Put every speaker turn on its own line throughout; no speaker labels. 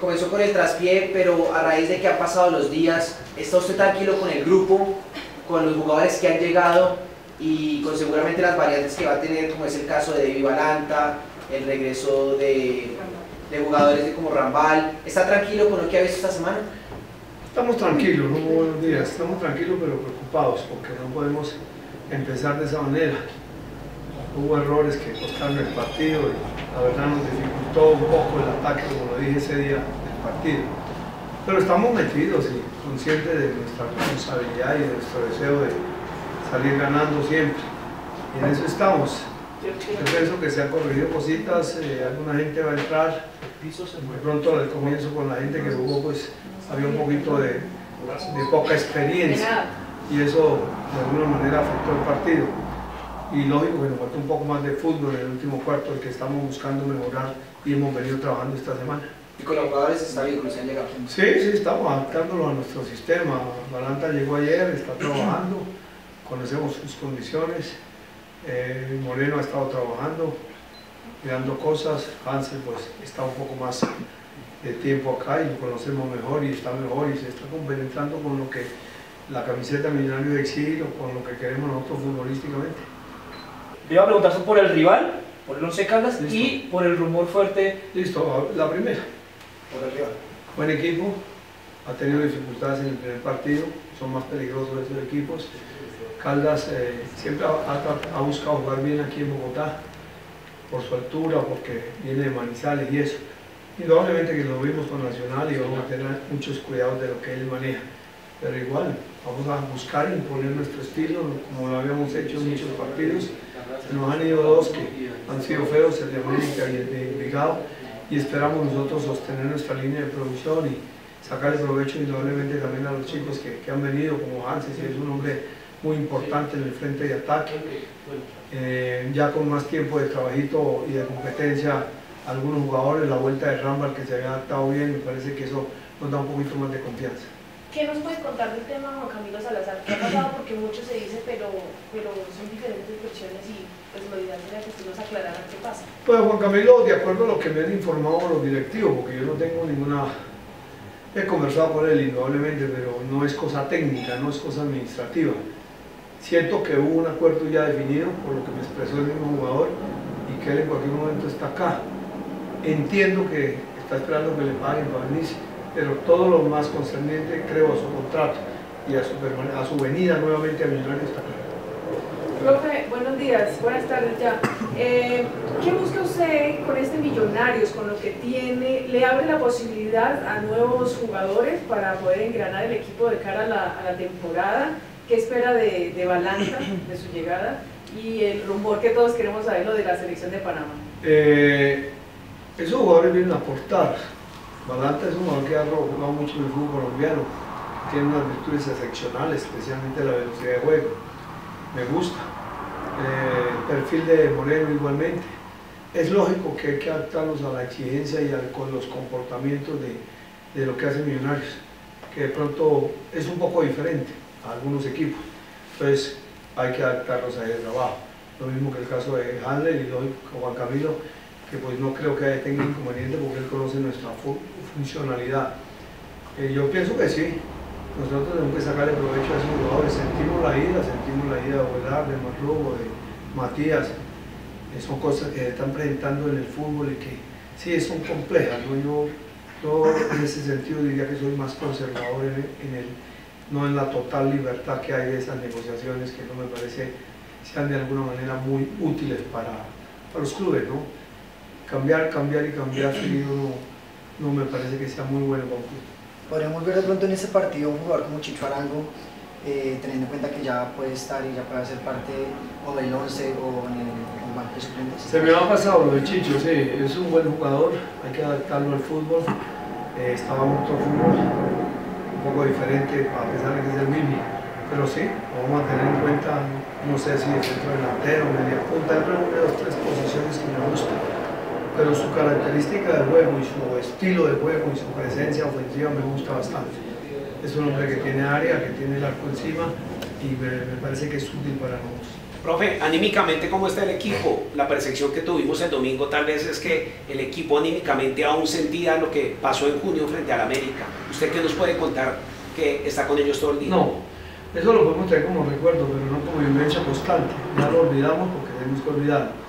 comenzó con el traspié, pero a raíz de que han pasado los días, ¿está usted tranquilo con el grupo, con los jugadores que han llegado y con seguramente las variantes que va a tener, como es el caso de David Balanta, el regreso de, de jugadores de como Rambal? ¿Está tranquilo con lo que ha visto esta semana?
Estamos tranquilos, no buenos días, estamos tranquilos pero preocupados porque no podemos empezar de esa manera. Hubo errores que costaron el partido y la verdad nos dificultó un poco el ataque, como lo dije ese día del partido. Pero estamos metidos y conscientes de nuestra responsabilidad y de nuestro deseo de salir ganando siempre. Y en eso estamos. Yo pienso que se han corregido cositas, eh, alguna gente va a entrar, de pronto al comienzo con la gente que jugó pues había un poquito de, de poca experiencia y eso de alguna manera afectó el partido. Y lógico que nos falta un poco más de fútbol en el último cuarto, el que estamos buscando mejorar y hemos venido trabajando esta semana.
¿Y con los jugadores está bien, los han llegado?
Sí, sí, estamos adaptándolo a nuestro sistema. Balanta llegó ayer, está trabajando, conocemos sus condiciones. Eh, Moreno ha estado trabajando, mirando cosas. Hansel pues está un poco más de tiempo acá y lo conocemos mejor y está mejor y se está compenetrando con lo que la camiseta Millonario exige o con lo que queremos nosotros futbolísticamente.
Le iba a preguntar por el rival, por el Once Caldas y por el rumor fuerte.
Listo, la primera.
Por el rival.
Buen equipo, ha tenido dificultades en el primer partido, son más peligrosos estos equipos. Caldas eh, siempre ha, ha, buscado jugar bien aquí en Bogotá, por su altura, porque viene de Manizales y eso. Indudablemente que lo vimos con Nacional y vamos a tener muchos cuidados de lo que él maneja. Pero igual, vamos a buscar imponer nuestro estilo, como lo habíamos hecho en muchos partidos. Nos han ido dos que han sido feos, el de América y el de Envigado, y esperamos nosotros sostener nuestra línea de producción y sacarle provecho indudablemente también a los chicos que, que han venido, como Hanses, que es un hombre muy importante en el frente de ataque. Eh, ya con más tiempo de trabajito y de competencia, algunos jugadores, la vuelta de Rambal que se había adaptado bien, me parece que eso nos da un poquito más de confianza.
¿Qué nos puede contar del tema Juan Camilo Salazar? ¿Qué ha pasado? Porque mucho se dice, pero, pero son diferentes versiones y Pues
Juan Camilo, de acuerdo a lo que me han informado los directivos, porque yo no tengo ninguna... He conversado con él indudablemente, pero no es cosa técnica, no es cosa administrativa. Siento que hubo un acuerdo ya definido, por lo que me expresó el mismo jugador, y que él en cualquier momento está acá. Entiendo que está esperando que le paguen para venirse, pero todo lo más concerniente creo a su contrato y a su, a su venida nuevamente a Millonarios está claro.
Profe, buenos días, buenas tardes ya. Eh, ¿Qué busca usted con este Millonarios, con lo que tiene? ¿Le abre la posibilidad a nuevos jugadores para poder engranar el equipo de cara a la, temporada? ¿Qué espera de, de Balanta, de su llegada? Y el rumor que todos queremos saber, lo de la selección de Panamá.
Eh, esos jugadores vienen a aportar. Balanta es un jugador que ha jugado mucho en el fútbol colombiano, tiene unas virtudes excepcionales, especialmente la velocidad de juego. Me gusta. Eh, perfil de Moreno igualmente. Es lógico que hay que adaptarnos a la exigencia y a, los comportamientos de, de lo que hacen Millonarios, que de pronto es un poco diferente a algunos equipos. Entonces hay que adaptarnos a ese trabajo. Lo mismo que el caso de Handler y lógico Juan Camilo, que pues no creo que tenga inconveniente porque él conoce nuestra fu funcionalidad. Eh, yo pienso que sí, nosotros tenemos que sacarle provecho a esos jugadores, sentimos la ida, sentimos la ida de Ovelar, de Marrugo, de Matías, eh, son cosas que se están presentando en el fútbol y que sí son complejas, yo, yo en ese sentido diría que soy más conservador en, el, no en la total libertad que hay de esas negociaciones que no me parece sean de alguna manera muy útiles para, para los clubes, ¿no? cambiar, cambiar y cambiar seguido no, no me parece que sea muy bueno para un.
Podríamos ver de pronto en ese partido un jugador como Chicho Arango, eh, teniendo en cuenta que ya puede estar y ya puede ser parte o del 11 o en el, el banco de suplentes.
Se me ha pasado lo de Chicho, sí, es un buen jugador, hay que adaptarlo al fútbol, eh, estaba en fútbol un poco diferente a pesar de que es el mismo, pero sí, lo vamos a tener en cuenta, no sé si de centro delantero, media punta, él reúne dos tres posiciones que me gustan pero su característica de juego y su estilo de juego y su presencia ofensiva me gusta bastante. Es un hombre que tiene área, que tiene el arco encima y me, me parece que es útil para nosotros.
Profe, anímicamente, ¿cómo está el equipo? La percepción que tuvimos el domingo tal vez es que el equipo anímicamente aún sentía lo que pasó en junio frente al América. ¿Usted qué nos puede contar que está con ellos todo el día?
No, eso lo podemos tener como recuerdo, pero no como vivencia constante. Ya lo olvidamos porque tenemos que olvidarlo.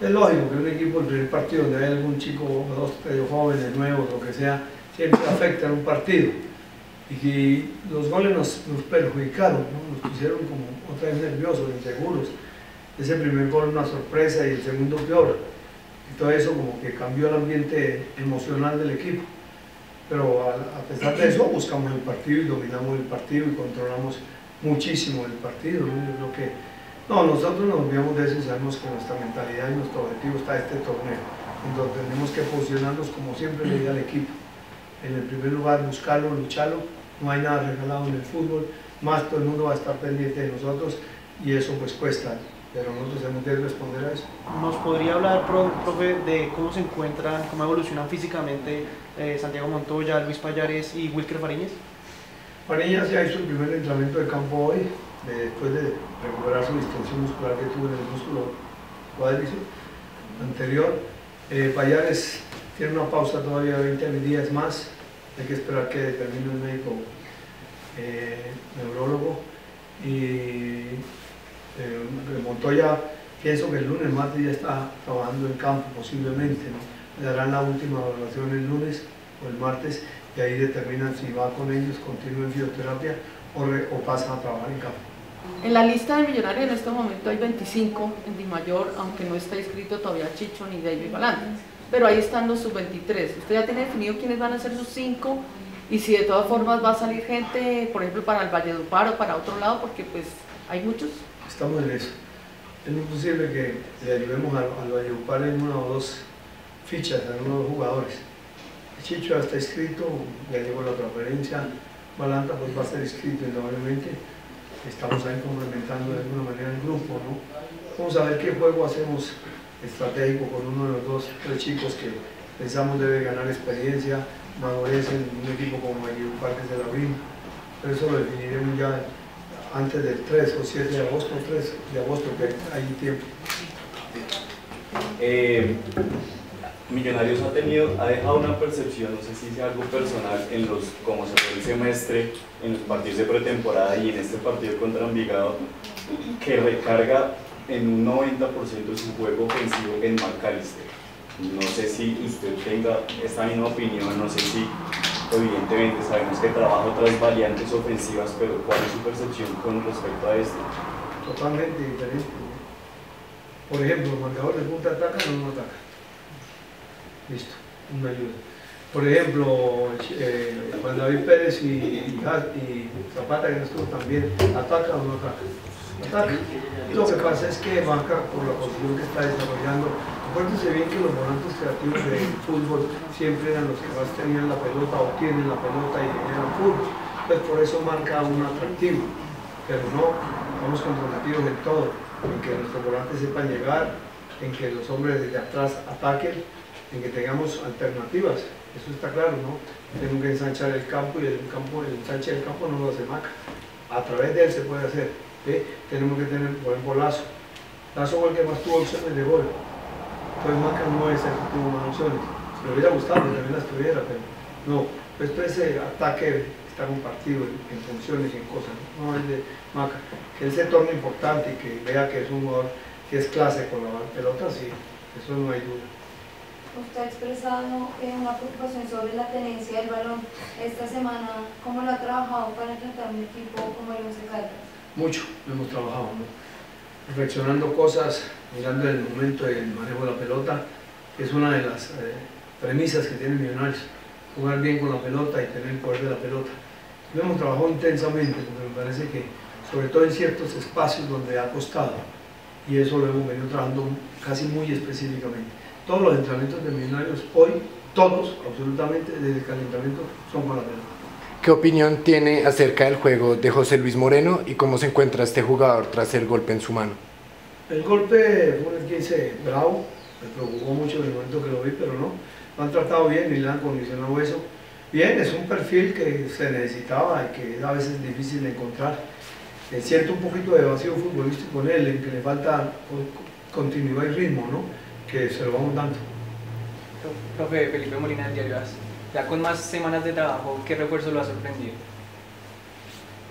Es lógico que un equipo, el primer partido, donde hay algún chico, dos, tres jóvenes, nuevos, lo que sea, siempre afecta en un partido. Y los goles nos, nos perjudicaron, ¿no? nos pusieron como otra vez nerviosos, inseguros. Ese primer gol una sorpresa y el segundo peor. Y todo eso como que cambió el ambiente emocional del equipo. Pero a, a pesar de eso buscamos el partido y dominamos el partido y controlamos muchísimo el partido. ¿no? Yo creo que no, nosotros nos olvidamos de eso y sabemos que nuestra mentalidad y nuestro objetivo está este torneo, en donde tenemos que posicionarnos como siempre le digo al equipo. En el primer lugar, buscarlo, lucharlo, no hay nada regalado en el fútbol, más todo el mundo va a estar pendiente de nosotros y eso pues cuesta, pero nosotros tenemos que responder a eso.
¿Nos podría hablar, pro- profe, de cómo se encuentran, cómo evolucionan físicamente eh, Santiago Montoya, Luis Payares y Wilker Fariñez?
Pareñas ya hizo el primer entrenamiento de campo hoy, de- después de recuperar su distensión muscular que tuvo en el músculo cuádriceps anterior. Eh, Payares tiene una pausa todavía de 20 días más, hay que esperar que determine el médico eh, neurólogo. Y eh, Montoya, pienso que el lunes, martes ya está trabajando en campo posiblemente, ¿no? Le darán la última evaluación el lunes o el martes y ahí determinan si va con ellos, continúa en fisioterapia o, re- o pasa a trabajar en campo.
En la lista de millonarios en este momento hay 25 en Di Mayor, aunque no está inscrito todavía Chicho ni David Balanta. Pero ahí están los sub-23. ¿Usted ya tiene definido quiénes van a ser sus cinco? Y si de todas formas va a salir gente, por ejemplo, para el Valledupar o para otro lado, porque pues hay muchos.
Estamos en eso. Es muy posible que le ayudemos al, al Valledupar en una o dos fichas, a uno o dos jugadores. Chicho ya está inscrito, ya llegó la transferencia, Balanta pues va a ser inscrito indudablemente. Estamos ahí complementando de alguna manera el grupo, ¿no? Vamos a ver qué juego hacemos estratégico con uno de los dos, tres chicos que pensamos debe ganar experiencia, madurez en un equipo como Valledupar que se la brinda. Pero eso lo definiremos ya antes del 3 o 7 de agosto, 3 de agosto, que hay tiempo.
Eh, Millonarios ha tenido, ha dejado una percepción, no sé si sea algo personal, en los, como se fue el semestre, en los partidos de pretemporada y en este partido contra Envigado, que recarga en un 90% de su juego ofensivo en McAllister. No sé si usted tenga esta misma opinión, no sé si evidentemente sabemos que trabaja otras variantes ofensivas, pero ¿cuál es su percepción con respecto a esto?
Totalmente diferente. Por ejemplo, el marcador de punta ataca o no ataca. Listo, una ayuda. Por ejemplo, eh, Juan David Pérez y, Zapata, que no estuvo también, ¿ataca o no ataca? Ataca. Lo que pasa es que marca por la posición que está desarrollando. Acuérdense bien que los volantes creativos del fútbol siempre eran los que más tenían la pelota o tienen la pelota y generan fútbol. Entonces por eso marca un atractivo. Pero no, estamos comprometidos en todo, en que nuestros volantes sepan llegar, en que los hombres desde atrás ataquen, en que tengamos alternativas. Eso está claro, ¿no? Tenemos que ensanchar el campo y el, campo, el ensanche del campo no lo hace Maca. A través de él se puede hacer. ¿sí? Tenemos que tener, por ejemplo, Lazo. Lazo fue el que más tuvo opciones de gol. Entonces Maca no es el que tuvo más opciones. Me hubiera gustado que también las tuviera, pero no. Pues todo ese ataque está compartido en, en funciones y en cosas, no, no es de Maca. Que él se torne importante y que vea que es un jugador que es clase con la pelota, sí, eso no hay duda.
Usted ha expresado eh, una preocupación sobre la tenencia del balón. Esta semana, ¿cómo lo ha trabajado para enfrentar un equipo como el Once?
Mucho lo hemos trabajado, ¿no? reflexionando cosas, mirando el momento del manejo de la pelota, que es una de las eh, premisas que tiene Millonarios, jugar bien con la pelota y tener el poder de la pelota. Lo hemos trabajado intensamente, porque me parece que, sobre todo en ciertos espacios donde ha costado, y eso lo hemos venido trabajando casi muy específicamente. Todos los entrenamientos de Millonarios hoy, todos, absolutamente, desde el calentamiento, son con la pelota.
¿Qué opinión tiene acerca del juego de José Luis Moreno y cómo se encuentra este jugador tras el golpe en su mano?
El golpe fue un 15 bravo, me preocupó mucho en el momento que lo vi, pero no. Lo han tratado bien y le han condicionado eso. Bien, es un perfil que se necesitaba y que a veces es difícil de encontrar. eh, siento un poquito de vacío futbolístico en él, en que le falta continuidad y ritmo, ¿no? Que se lo vamos dando.
Profe Felipe Molina del Diario AS, ya con más semanas de trabajo, ¿qué refuerzo lo ha sorprendido?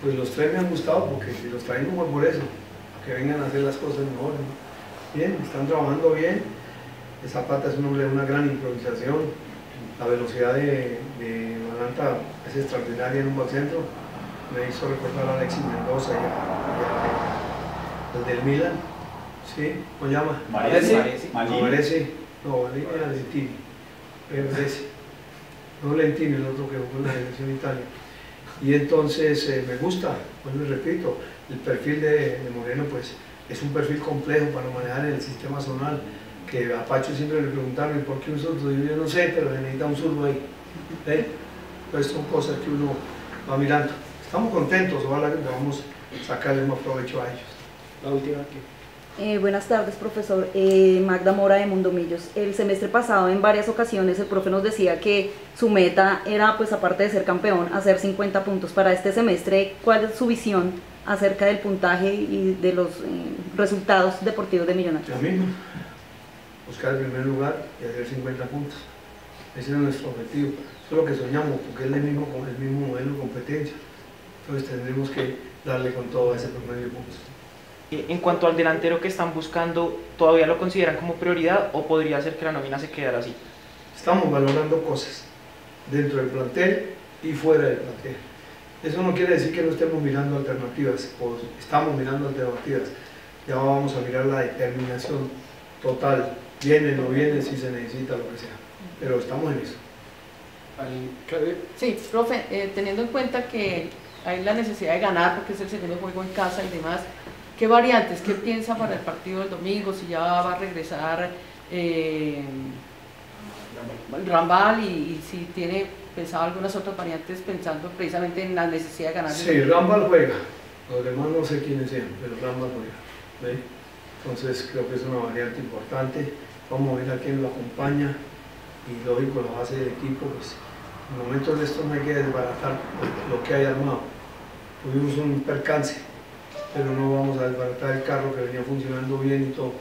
Pues los tres me han gustado porque si los traen como por eso, que vengan a hacer las cosas mejor. Bien, están trabajando bien. Zapata es un hombre de una gran improvisación. La velocidad de, de Balanta es extraordinaria en un buen centro. Me hizo recordar a Alexis Mendoza y a, el del Milan. ¿Sí? ¿Cómo llama?
Maresi.
No, Maresi. No, era Lentini. Maresi. No Lentini, el otro que jugó en la selección Italia. Y entonces eh, me gusta, pues les repito, el perfil de, de, Moreno pues es un perfil complejo para manejar el sistema zonal, que a Pacho siempre le preguntaron ¿por qué un zurdo? Yo, no sé, pero necesita un zurdo ahí. ¿eh? Entonces son cosas que uno va mirando. Estamos contentos, ojalá que podamos sacarle más provecho a ellos.
La última que...
Eh, buenas tardes, profesor. Eh, Magda Mora de Mundomillos. El semestre pasado, en varias ocasiones, el profe nos decía que su meta era, pues aparte de ser campeón, hacer 50 puntos para este semestre. ¿Cuál es su visión acerca del puntaje y de los eh, resultados deportivos de Millonarios?
Lo mismo, buscar el primer lugar y hacer 50 puntos. Ese es nuestro objetivo. Eso es lo que soñamos, porque es el mismo, el mismo modelo de competencia. Entonces tendremos que darle con todo ese promedio de puntos.
En cuanto al delantero que están buscando, ¿todavía lo consideran como prioridad o podría ser que la nómina se quedara así?
Estamos valorando cosas dentro del plantel y fuera del plantel. Eso no quiere decir que no estemos mirando alternativas, o estamos mirando alternativas. Ya vamos a mirar la determinación total, viene, no viene, si se necesita, lo que sea. Pero estamos en eso.
Sí, profe, eh, teniendo en cuenta que hay la necesidad de ganar porque es el segundo juego en casa y demás, ¿Qué variantes? ¿Qué piensa para el partido del domingo? Si ya va a regresar eh, Rambal y, si tiene pensado algunas otras variantes pensando precisamente en la necesidad de ganar.
Sí, Rambal juega. Los demás no sé quiénes sean, pero Rambal juega. Entonces creo que es una variante importante. Vamos a ver a quién lo acompaña y lógico la base del equipo. Pues, en momentos de estos no hay que desbaratar lo que hay armado. Tuvimos un percance pero no vamos a desbaratar el carro que venía funcionando bien y todo.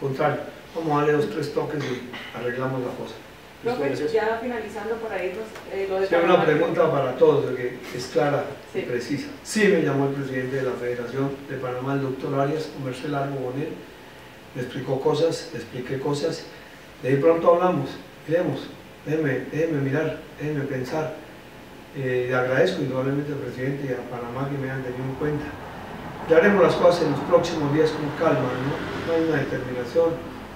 Contrario, vamos a darle dos, tres toques y arreglamos la cosa.
Profe, ya finalizando para irnos, eh, lo de
sí, una pregunta para todos, que es clara sí. y precisa. Sí me llamó el presidente de la Federación de Panamá, el doctor Arias, conversé largo con él, me explicó cosas, le expliqué cosas, de ahí pronto hablamos, miremos, déjeme, déjeme mirar, déjeme pensar. Eh, le agradezco indudablemente al presidente y a Panamá que me han tenido en cuenta ya haremos las cosas en los próximos días con calma, ¿no? hay una determinación,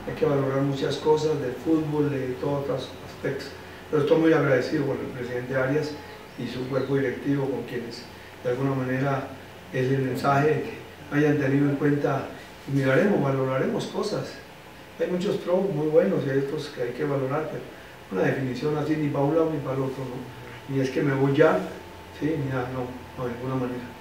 hay que valorar muchas cosas del fútbol, de todos otros aspectos. Pero estoy muy agradecido con el presidente Arias y su cuerpo directivo, con quienes de alguna manera es el mensaje que hayan tenido en cuenta y miraremos, valoraremos cosas. Hay muchos pros muy buenos y hay otros que hay que valorar, pero una definición así ni para un lado ni para el otro. Y es que me voy ya, sí, ya no, no, de ninguna manera.